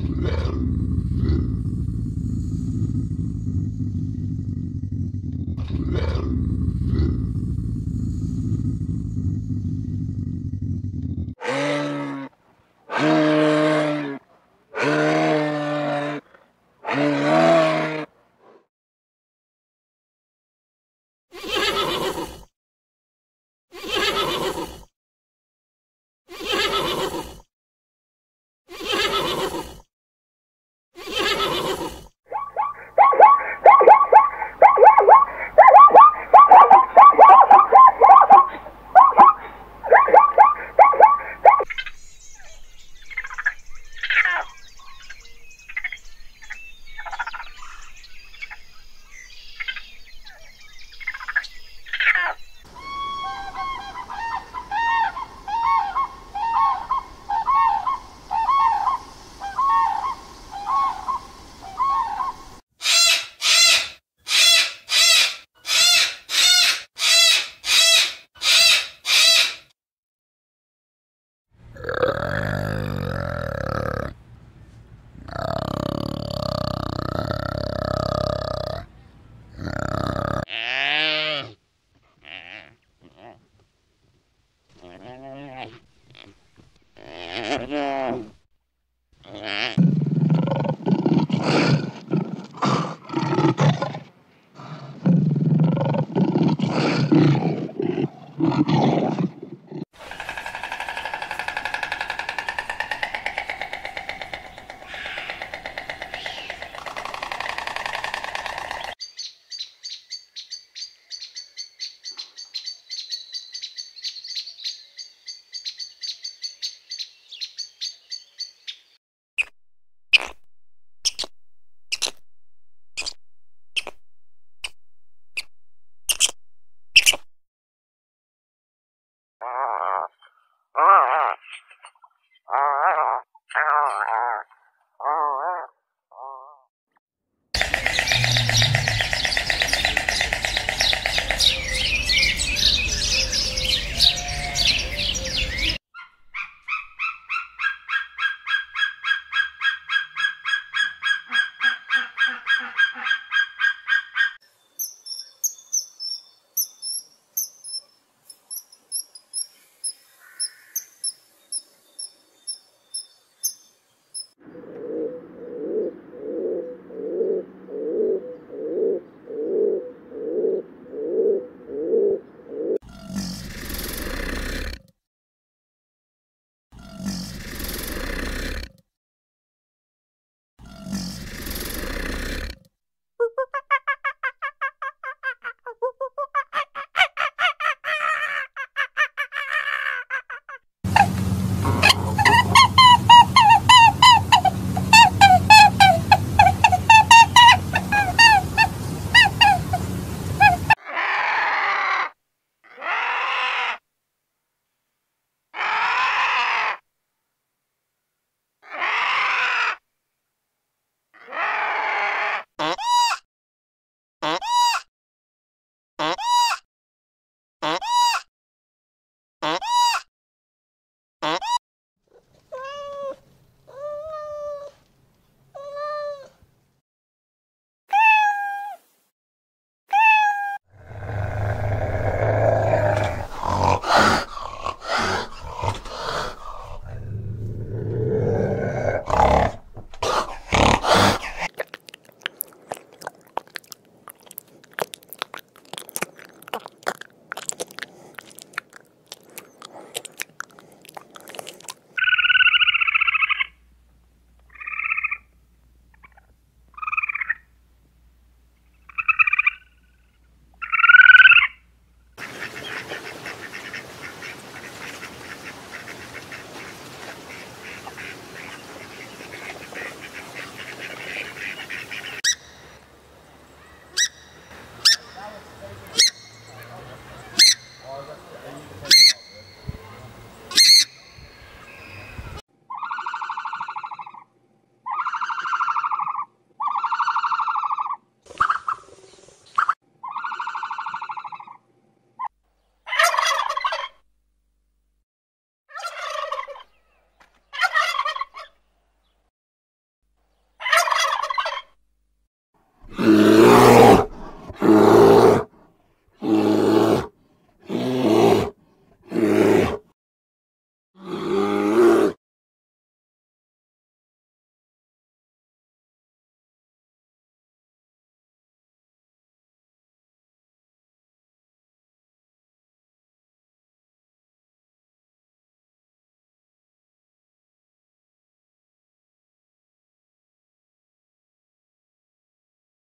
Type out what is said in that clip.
love.